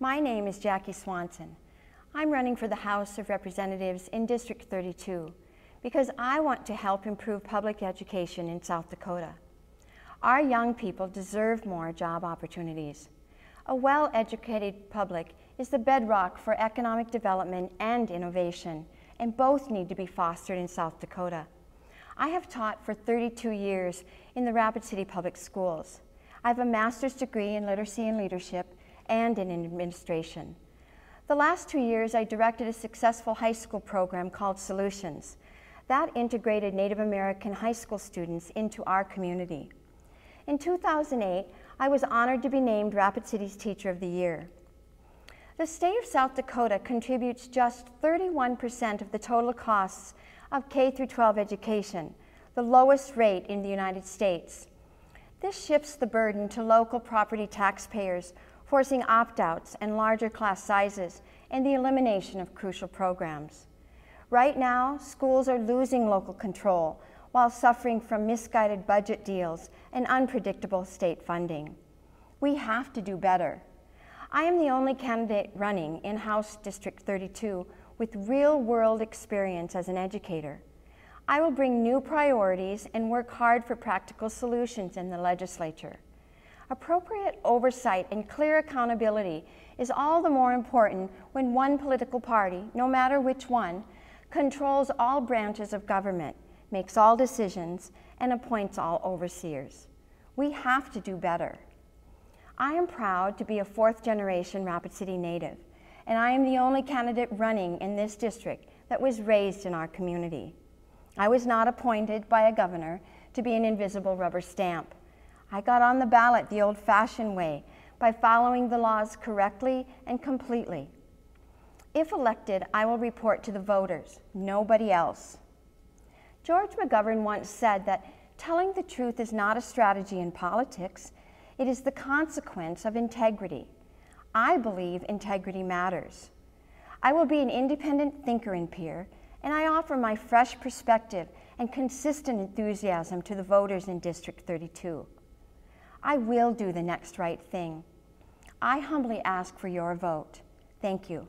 My name is Jackie Swanson. I'm running for the House of Representatives in District 32 because I want to help improve public education in South Dakota. Our young people deserve more job opportunities. A well-educated public is the bedrock for economic development and innovation, and both need to be fostered in South Dakota. I have taught for 32 years in the Rapid City Public Schools. I have a master's degree in literacy and leadership and in administration. The last two years, I directed a successful high school program called Solutions. That integrated Native American high school students into our community. In 2008, I was honored to be named Rapid City's Teacher of the Year. The state of South Dakota contributes just 31% of the total costs of K 12 education, the lowest rate in the United States. This shifts the burden to local property taxpayers, forcing opt-outs and larger class sizes and the elimination of crucial programs. Right now, schools are losing local control while suffering from misguided budget deals and unpredictable state funding. We have to do better. I am the only candidate running in House District 32 with real-world experience as an educator. I will bring new priorities and work hard for practical solutions in the legislature. Appropriate oversight and clear accountability is all the more important when one political party, no matter which one, controls all branches of government makes all decisions, and appoints all overseers. We have to do better. I am proud to be a fourth generation Rapid City native, and I am the only candidate running in this district that was raised in our community. I was not appointed by a governor to be an invisible rubber stamp. I got on the ballot the old fashioned way by following the laws correctly and completely. If elected, I will report to the voters, nobody else. George McGovern once said that telling the truth is not a strategy in politics, it is the consequence of integrity. I believe integrity matters. I will be an independent thinker and peer, and I offer my fresh perspective and consistent enthusiasm to the voters in District 32. I will do the next right thing. I humbly ask for your vote. Thank you.